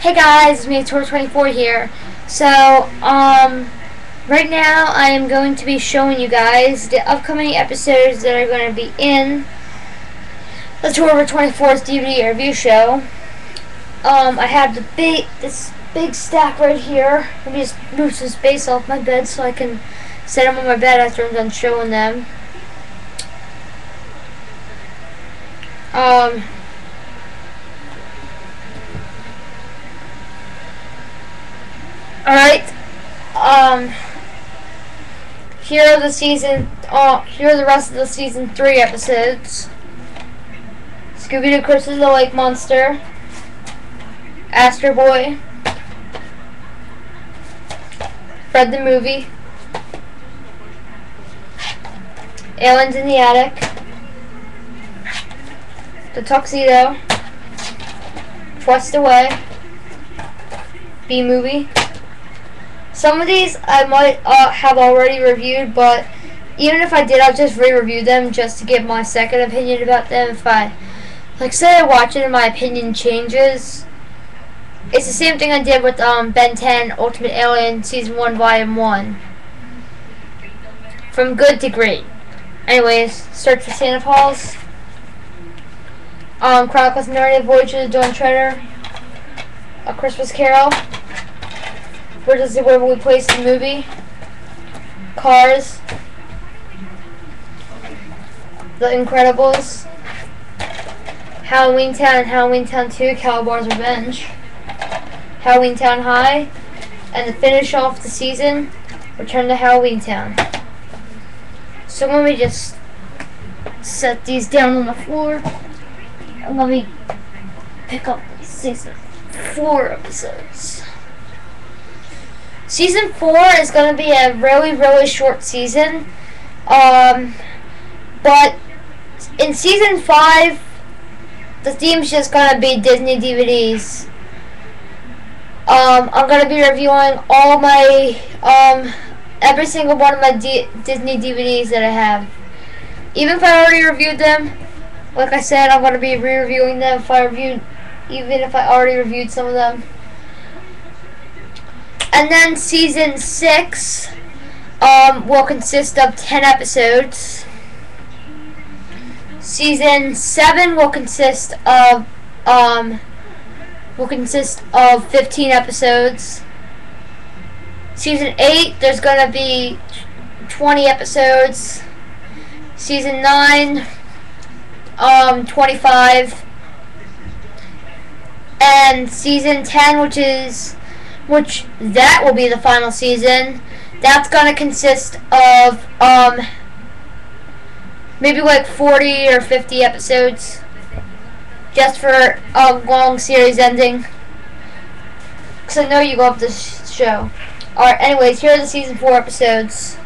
Hey guys, it's me, Tor24 here. So, um, right now I am going to be showing you guys the upcoming episodes that are going to be in the Tor24's DVD review show. Um, I have the big, this big stack right here. Let me just move some space off my bed so I can set them on my bed after I'm done showing them. Um, Alright. Um here are the season uh here are the rest of the season three episodes. Scooby Doo Curse of the Lake Monster. Astro Boy. Fred the Movie. Aliens in the Attic. The Tuxedo. Thrust Away. Bee Movie. Some of these I might uh, have already reviewed, but even if I did, I'll just re-review them just to give my second opinion about them. If I, like, say I watch it and my opinion changes, it's the same thing I did with um, Ben 10 Ultimate Alien Season 1 Volume 1. From good to great. Anyways, Search for Santa Paws. Um, Chronicles Narnia, Voyage of the Dawn Treader. A Christmas Carol. It where we place the movie? Cars. The Incredibles. Halloweentown and Halloweentown 2, Kalabar's Revenge. Halloweentown High. And to finish off the season, Return to Halloweentown. So let me just set these down on the floor. And let me pick up season 4 episodes. Season 4 is going to be a really, really short season. Um, but in Season 5, the theme's just going to be Disney DVDs. Um, I'm going to be reviewing all my, um, every single one of my D Disney DVDs that I have. Even if I already reviewed them, like I said, I'm going to be re-reviewing them if I reviewed, even if I already reviewed some of them. And then season six um, will consist of 10 episodes. Season seven will consist of um, will consist of 15 episodes. Season eight, there's gonna be 20 episodes. Season nine, um, 25. And season 10, which is which that will be the final season. That's gonna consist of um maybe like 40 or 50 episodes just for a long series ending. Cause I know you love this show. Alright, anyways, here are the season 4 episodes.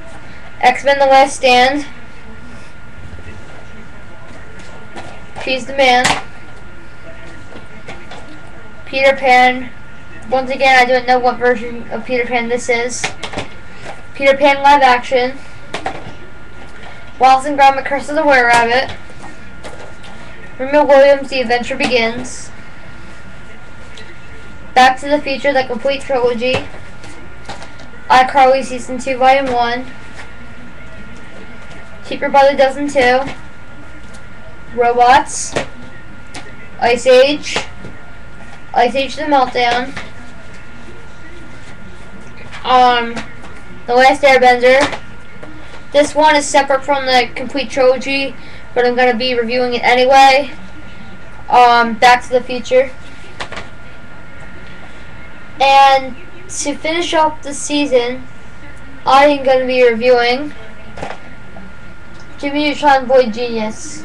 X-Men The Last Stand. She's the Man. Peter Pan once again, I don't know what version of Peter Pan this is. Peter Pan live action. Wallace and Gromit Curse of the Were Rabbit. Remo Williams The Adventure Begins. Back to the Future The Complete Trilogy. iCarly Season 2 Volume 1. Cheaper by the Dozen 2. Robots. Ice Age. Ice Age The Meltdown um, The Last Airbender. This one is separate from the complete trilogy, but I'm going to be reviewing it anyway. Um, Back to the Future. And to finish off the season, I am going to be reviewing Jimmy Neutron Boy Genius.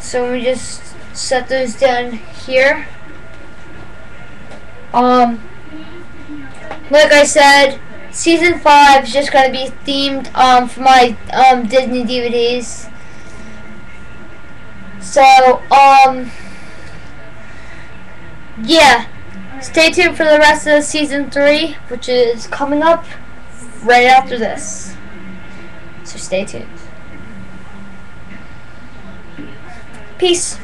So me just set those down here. Um, like I said, season five is just gonna be themed um for my um Disney DVDs. So um yeah, stay tuned for the rest of season three, which is coming up right after this. So stay tuned. Peace.